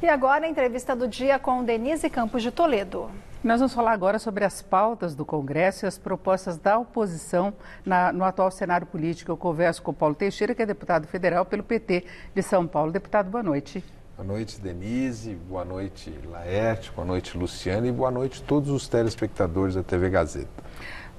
E agora a entrevista do dia com Denise Campos de Toledo. Nós vamos falar agora sobre as pautas do Congresso e as propostas da oposição na, no atual cenário político. Eu converso com o Paulo Teixeira, que é deputado federal pelo PT de São Paulo. Deputado, boa noite. Boa noite, Denise. Boa noite, Laerte. Boa noite, Luciane. E boa noite a todos os telespectadores da TV Gazeta.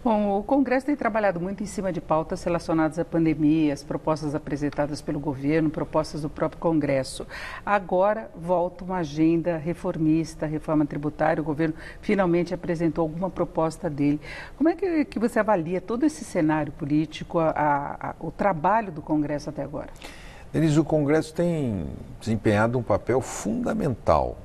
Bom, o Congresso tem trabalhado muito em cima de pautas relacionadas à pandemia, as propostas apresentadas pelo governo, propostas do próprio Congresso. Agora volta uma agenda reformista, reforma tributária. O governo finalmente apresentou alguma proposta dele. Como é que, que você avalia todo esse cenário político, a, a, o trabalho do Congresso até agora? Denise, o Congresso tem desempenhado um papel fundamental,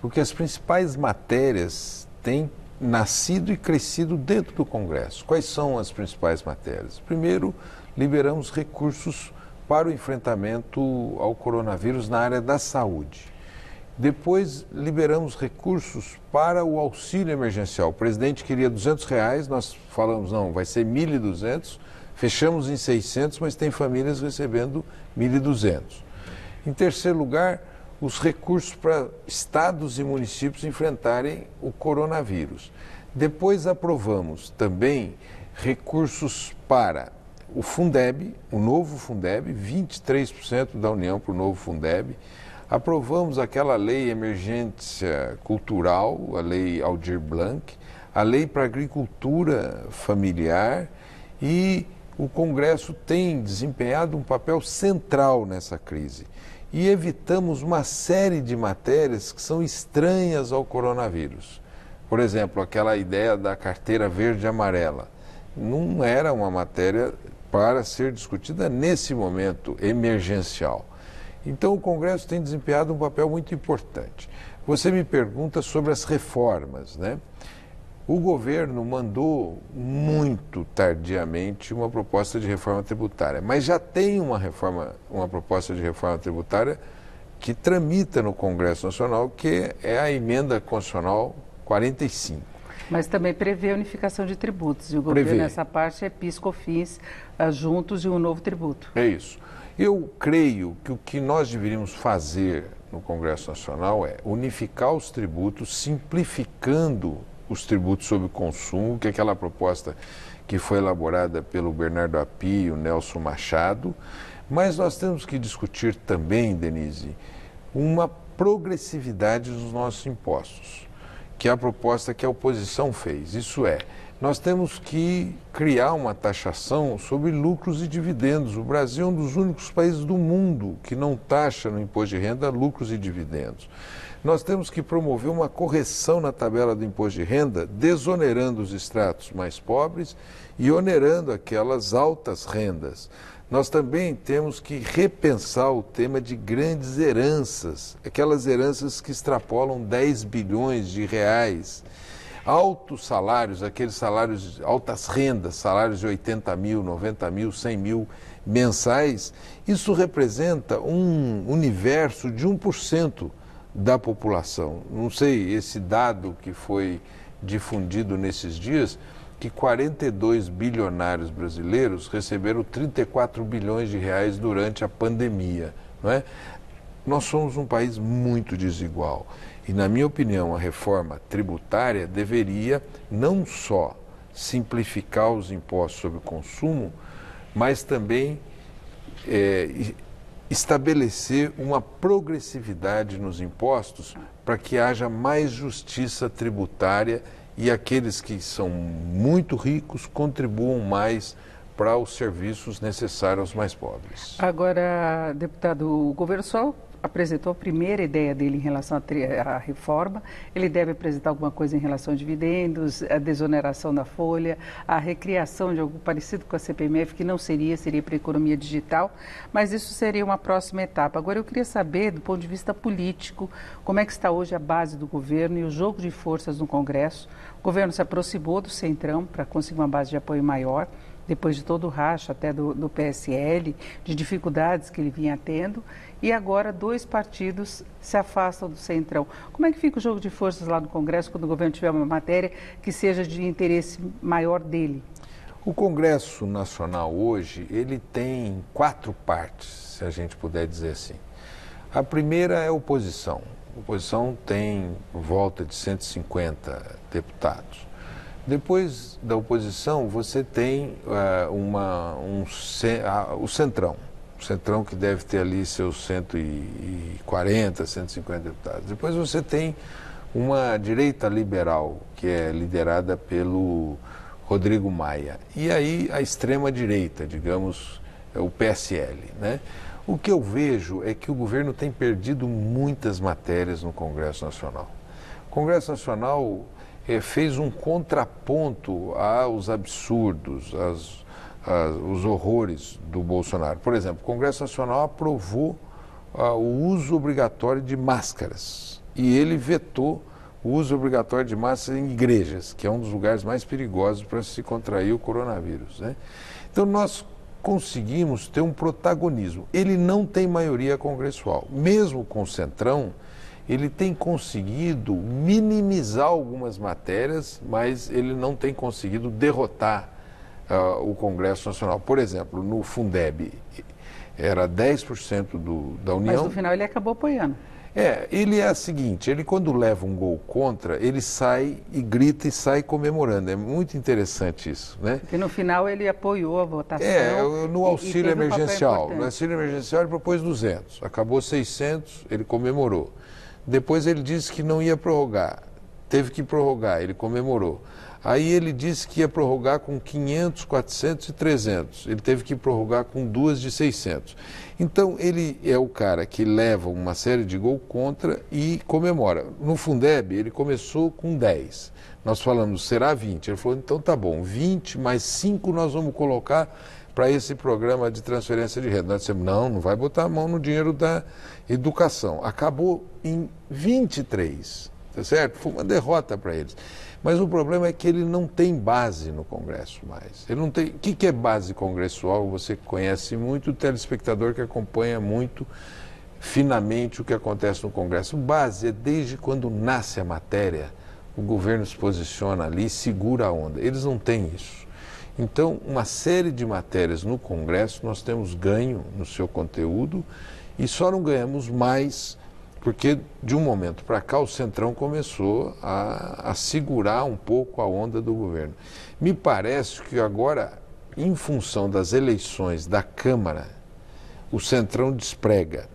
porque as principais matérias têm nascido e crescido dentro do Congresso. Quais são as principais matérias? Primeiro, liberamos recursos para o enfrentamento ao coronavírus na área da saúde. Depois, liberamos recursos para o auxílio emergencial. O presidente queria 200 reais, nós falamos, não, vai ser 1.200. Fechamos em 600, mas tem famílias recebendo 1.200. Em terceiro lugar, os recursos para estados e municípios enfrentarem o coronavírus. Depois aprovamos também recursos para o Fundeb, o novo Fundeb, 23% da União para o novo Fundeb. Aprovamos aquela lei emergência cultural, a lei Aldir Blanc, a lei para agricultura familiar e o Congresso tem desempenhado um papel central nessa crise e evitamos uma série de matérias que são estranhas ao coronavírus. Por exemplo, aquela ideia da carteira verde amarela. Não era uma matéria para ser discutida nesse momento emergencial. Então, o Congresso tem desempenhado um papel muito importante. Você me pergunta sobre as reformas, né? O governo mandou muito tardiamente uma proposta de reforma tributária, mas já tem uma reforma, uma proposta de reforma tributária que tramita no Congresso Nacional, que é a emenda constitucional 45. Mas também prevê a unificação de tributos. E o governo, prevê. nessa parte, é PIS, COFINS, uh, juntos de um novo tributo. É isso. Eu creio que o que nós deveríamos fazer no Congresso Nacional é unificar os tributos, simplificando os tributos sobre consumo, que é aquela proposta que foi elaborada pelo Bernardo Api e o Nelson Machado. Mas nós temos que discutir também, Denise, uma progressividade dos nossos impostos, que é a proposta que a oposição fez. Isso é, nós temos que criar uma taxação sobre lucros e dividendos. O Brasil é um dos únicos países do mundo que não taxa no imposto de renda lucros e dividendos nós temos que promover uma correção na tabela do imposto de renda, desonerando os estratos mais pobres e onerando aquelas altas rendas. Nós também temos que repensar o tema de grandes heranças, aquelas heranças que extrapolam 10 bilhões de reais. Altos salários, aqueles salários, altas rendas, salários de 80 mil, 90 mil, 100 mil mensais, isso representa um universo de 1% da população. Não sei, esse dado que foi difundido nesses dias, que 42 bilionários brasileiros receberam 34 bilhões de reais durante a pandemia. Não é? Nós somos um país muito desigual. E, na minha opinião, a reforma tributária deveria não só simplificar os impostos sobre o consumo, mas também é, estabelecer uma progressividade nos impostos para que haja mais justiça tributária e aqueles que são muito ricos contribuam mais para os serviços necessários aos mais pobres. Agora, deputado, o governo só apresentou a primeira ideia dele em relação à reforma. Ele deve apresentar alguma coisa em relação a dividendos, a desoneração da folha, a recriação de algo parecido com a CPMF, que não seria, seria para a economia digital, mas isso seria uma próxima etapa. Agora, eu queria saber, do ponto de vista político, como é que está hoje a base do governo e o jogo de forças no Congresso. O governo se aproximou do Centrão para conseguir uma base de apoio maior depois de todo o racha até do, do, PSL, de dificuldades que ele vinha tendo, e agora dois partidos se afastam do Centrão. Como é que fica o jogo de forças lá no Congresso quando o governo tiver uma matéria que seja de interesse maior dele? O Congresso Nacional hoje, ele tem quatro partes, se a gente puder dizer assim. A primeira é a oposição. A oposição tem volta de 150 deputados. Depois da oposição, você tem uh, uma, um, o Centrão. O Centrão que deve ter ali seus 140, 150 deputados. Depois você tem uma direita liberal, que é liderada pelo Rodrigo Maia. E aí a extrema-direita, digamos, é o PSL. Né? O que eu vejo é que o governo tem perdido muitas matérias no Congresso Nacional. O Congresso Nacional eh, fez um contraponto aos absurdos, às, às, os horrores do Bolsonaro. Por exemplo, o Congresso Nacional aprovou ah, o uso obrigatório de máscaras e ele vetou o uso obrigatório de máscaras em igrejas, que é um dos lugares mais perigosos para se contrair o coronavírus. Né? Então, nós conseguimos ter um protagonismo. Ele não tem maioria congressual. Mesmo com o Centrão, ele tem conseguido minimizar algumas matérias, mas ele não tem conseguido derrotar uh, o Congresso Nacional. Por exemplo, no Fundeb, era 10% do, da União. Mas no final ele acabou apoiando. É, ele é o seguinte, ele quando leva um gol contra, ele sai e grita e sai comemorando. É muito interessante isso, né? Porque no final ele apoiou a votação. É, no auxílio e, e emergencial. Um no auxílio emergencial ele propôs 200, acabou 600, ele comemorou. Depois ele disse que não ia prorrogar, teve que prorrogar, ele comemorou. Aí ele disse que ia prorrogar com 500, 400 e 300. Ele teve que prorrogar com duas de 600. Então ele é o cara que leva uma série de gol contra e comemora. No Fundeb ele começou com 10. Nós falamos, será 20? Ele falou, então tá bom, 20 mais 5 nós vamos colocar para esse programa de transferência de renda. Nós dissemos, não, não vai botar a mão no dinheiro da educação. Acabou em 23, tá certo? Foi uma derrota para eles. Mas o problema é que ele não tem base no Congresso mais. Ele não tem. O que, é base congressual? Você conhece muito o telespectador que acompanha muito finamente o que acontece no Congresso. Base é desde quando nasce a matéria, o governo se posiciona ali e segura a onda. Eles não têm isso. Então, uma série de matérias no Congresso nós temos ganho no seu conteúdo e só não ganhamos mais porque de um momento para cá o Centrão começou a, a, segurar um pouco a onda do governo. Me parece que agora, em função das eleições da Câmara, o Centrão desprega.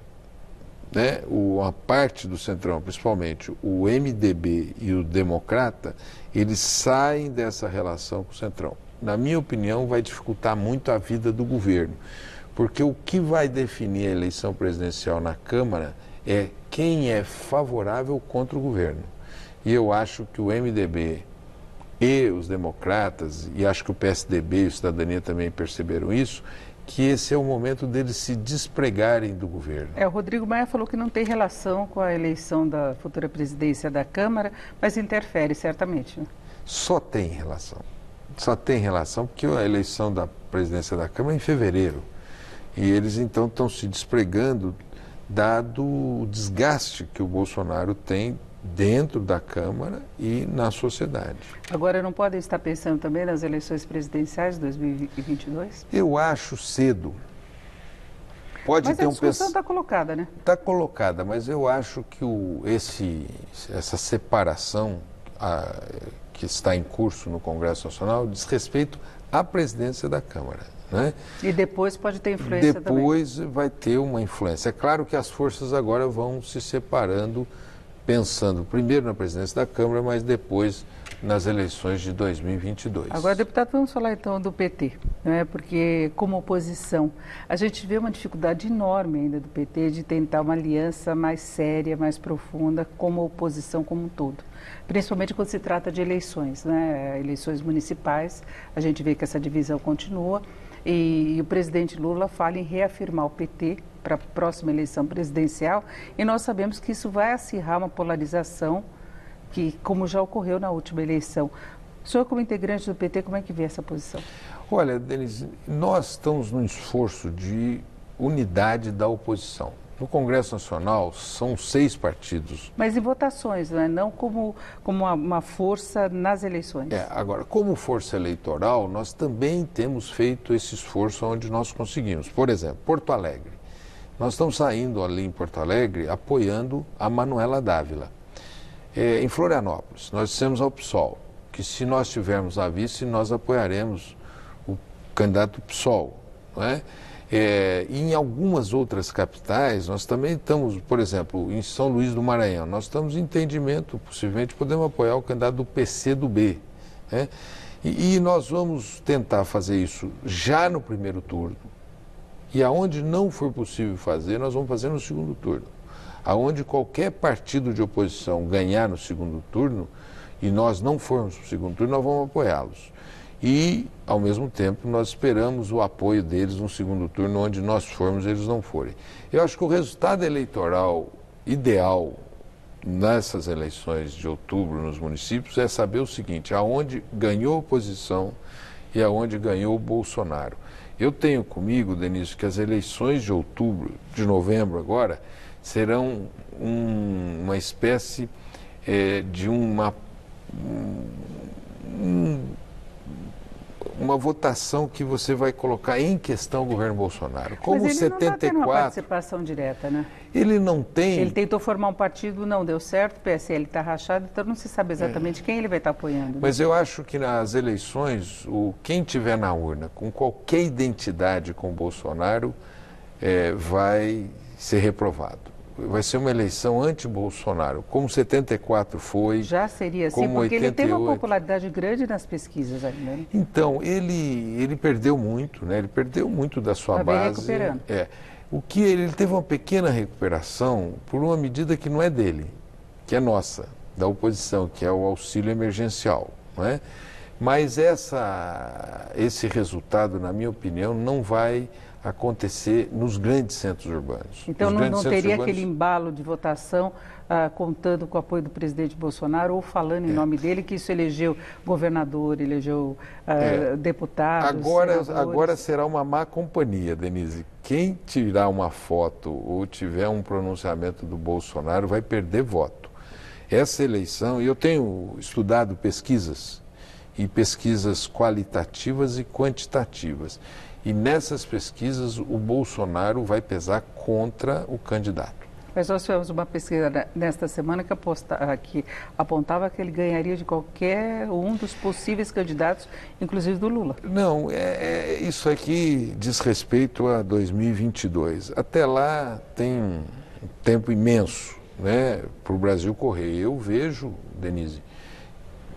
Né? O, uma parte do Centrão, principalmente o MDB e o Democrata, eles saem dessa relação com o Centrão. Na minha opinião, vai dificultar muito a vida do governo, porque o que vai definir a eleição presidencial na Câmara é quem é favorável contra o governo. E eu acho que o MDB e os democratas, e acho que o PSDB e o Cidadania também perceberam isso, que esse é o momento deles se despregarem do governo. É, o Rodrigo Maia falou que não tem relação com a eleição da futura presidência da Câmara, mas interfere certamente. Só tem relação. Só tem relação porque a eleição da presidência da Câmara é em fevereiro. E eles então estão se despregando dado o desgaste que o Bolsonaro tem dentro da Câmara e na sociedade. Agora, não podem estar pensando também nas eleições presidenciais de 2022? Eu acho cedo. Pode mas ter a discussão está um colocada, né? Está colocada, mas eu acho que o, esse, essa separação a, que está em curso no Congresso Nacional diz respeito à presidência da Câmara. Né? E depois pode ter influência depois também. vai ter uma influência. É claro que as forças agora vão se separando, pensando primeiro na presidência da Câmara, mas depois nas eleições de 2022. Agora, deputado, vamos falar então do PT, né? porque como oposição, a gente vê uma dificuldade enorme ainda do PT de tentar uma aliança mais séria, mais profunda, como oposição como um todo. Principalmente quando se trata de eleições, né? eleições municipais, a gente vê que essa divisão continua. E, e, o presidente Lula fala em reafirmar o PT para a próxima eleição presidencial e nós sabemos que isso vai acirrar uma polarização que, como já ocorreu na última eleição. O senhor, como integrante do PT, como é que vê essa posição? Olha, Denise, nós estamos num esforço de unidade da oposição. No Congresso Nacional são seis partidos. Mas em votações, né? não como, como uma, uma força nas eleições. É, agora, como força eleitoral, nós também temos feito esse esforço onde nós conseguimos. Por exemplo, Porto Alegre Nós estamos saindo ali em Porto Alegre apoiando a Manuela Dávila. É, em Florianópolis, nós dissemos ao PSOL que se nós tivermos a vice, nós apoiaremos o candidato PSOL. Não é? É, em algumas outras capitais, nós também estamos, por exemplo, em São Luís do Maranhão, nós estamos em entendimento, possivelmente podemos apoiar o candidato do PC do B. Né? E, e nós vamos tentar fazer isso já no primeiro turno. E aonde não for possível fazer, nós vamos fazer no segundo turno. Aonde qualquer partido de oposição ganhar no segundo turno e nós não formos para o segundo turno, nós vamos apoiá-los e, ao mesmo tempo, nós esperamos o apoio deles no segundo turno, onde nós formos, eles não forem. Eu acho que o resultado eleitoral ideal nessas eleições de outubro nos municípios é saber o seguinte: aonde ganhou a oposição e aonde ganhou o Bolsonaro. Eu tenho comigo, Denise, que as eleições de outubro, de novembro agora, serão um, uma espécie é, de uma. Um, uma votação que você vai colocar em questão o governo Bolsonaro. Como Mas ele 74. Não tá uma participação direta, né? Ele não tem. Ele tentou formar um partido, não deu certo, o PSL está rachado, então não se sabe exatamente é. quem ele vai estar tá apoiando. Né? Mas eu acho que nas eleições, o, quem tiver na urna com qualquer identidade com Bolsonaro é, vai ser reprovado vai ser uma eleição anti-Bolsonaro, como 74 foi. Já seria assim, porque 88. ele tem uma popularidade grande nas pesquisas ainda. Né? Então, ele, ele perdeu muito, né? Ele perdeu muito da sua tá base. recuperando. É. O que ele, ele teve uma pequena recuperação por uma medida que não é dele, que é nossa, da oposição, que é o auxílio emergencial, não é? Mas essa, esse resultado, na minha opinião, não vai acontecer nos grandes centros urbanos. Então não, não teria urbanos... aquele embalo de votação ah, contando com o apoio do presidente Bolsonaro ou falando em é. nome dele que isso elegeu governador, elegeu ah, é. deputados. Agora, agora será uma má companhia, Denise. Quem tirar uma foto ou tiver um pronunciamento do Bolsonaro vai perder voto. Essa eleição, e eu tenho estudado pesquisas, e pesquisas qualitativas e quantitativas. E nessas pesquisas, o Bolsonaro vai pesar contra o candidato. Mas nós tivemos uma pesquisa nesta semana que, aposta, que, apontava que ele ganharia de qualquer um dos possíveis candidatos, inclusive do Lula. Não, é, é, isso aqui diz respeito a 2022. Até lá tem um tempo imenso né, para o Brasil correr. Eu vejo, Denise,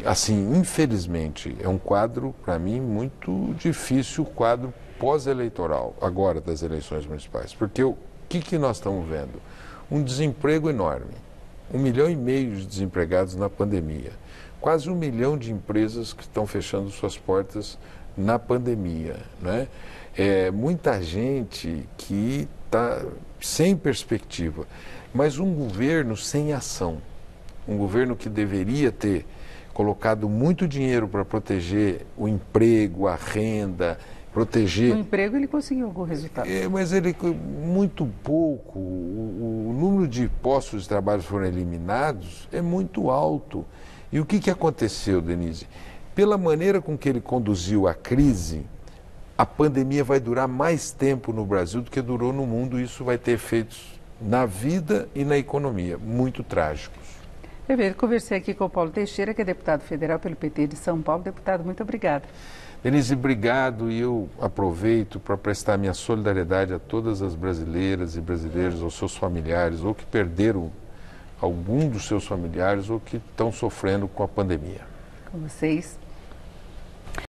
assim, infelizmente, é um quadro, para mim, muito difícil, o quadro pós-eleitoral, agora das eleições municipais. Porque o que, que nós estamos vendo? Um desemprego enorme. Um milhão e meio de desempregados na pandemia. Quase um milhão de empresas que estão fechando suas portas na pandemia. Né? É, muita gente que está sem perspectiva. Mas um governo sem ação. Um governo que deveria ter colocado muito dinheiro para proteger o emprego, a renda, proteger. O emprego ele conseguiu algum resultado. É, mas ele muito pouco. O, o, número de postos de trabalho foram eliminados é muito alto. E o que, que aconteceu, Denise? Pela maneira com que ele conduziu a crise, a pandemia vai durar mais tempo no Brasil do que durou no mundo. E isso vai ter efeitos na vida e na economia muito trágicos. Perfeito. Conversei aqui com o Paulo Teixeira, que é deputado federal pelo PT de São Paulo. Deputado, muito obrigada. Denise, obrigado e eu aproveito para prestar minha solidariedade a todas as brasileiras e brasileiros, aos seus familiares, ou que perderam algum dos seus familiares ou que estão sofrendo com a pandemia. Com vocês.